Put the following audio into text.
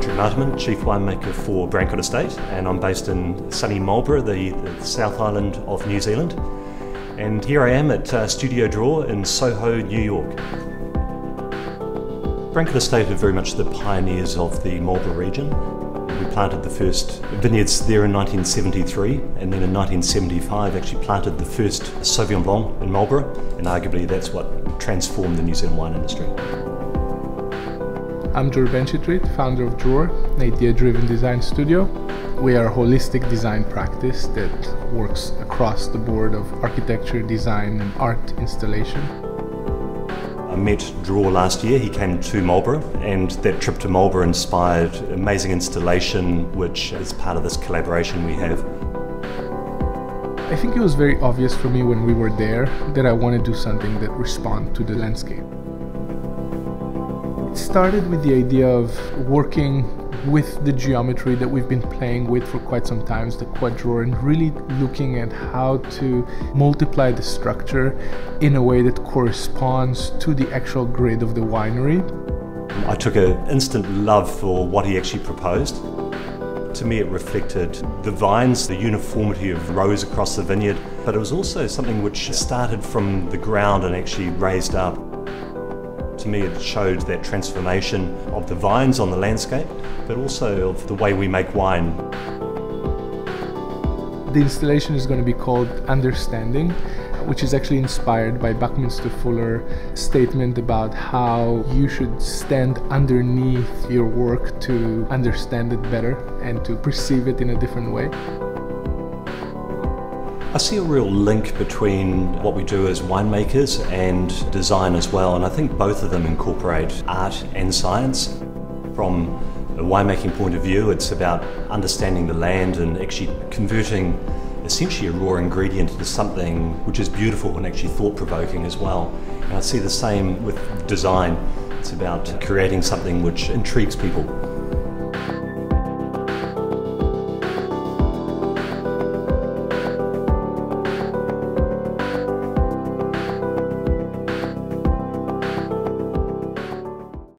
Patrick Materman, Chief Winemaker for Brancott Estate, and I'm based in sunny Marlborough, the, the South Island of New Zealand. And here I am at uh, Studio Dror in Soho, New York. Brancott Estate are very much the pioneers of the Marlborough region. We planted the first vineyards there in 1973, and then in 1975 actually planted the first Sauvignon Blanc in Marlborough, and arguably that's what transformed the New Zealand wine industry. I'm Dror Benshetrit, founder of Dror, an idea-driven design studio. We are a holistic design practice that works across the board of architecture, design and art installation. I met Dror last year, he came to Marlborough and that trip to Marlborough inspired amazing installation which is part of this collaboration we have. I think it was very obvious for me when we were there that I want to do something that respond to the landscape. It started with the idea of working with the geometry that we've been playing with for quite some time, the QuaDror, and really looking at how to multiply the structure in a way that corresponds to the actual grid of the winery. I took an instant love for what he actually proposed. To me, it reflected the vines, the uniformity of rows across the vineyard, but it was also something which started from the ground and actually raised up. To me, it showed that transformation of the vines on the landscape, but also of the way we make wine. The installation is going to be called Understanding, which is actually inspired by Buckminster Fuller statement about how you should stand underneath your work to understand it better and to perceive it in a different way. I see a real link between what we do as winemakers and design as well, and I think both of them incorporate art and science. From a winemaking point of view, it's about understanding the land and actually converting essentially a raw ingredient into something which is beautiful and actually thought provoking as well. And I see the same with design. It's about creating something which intrigues people.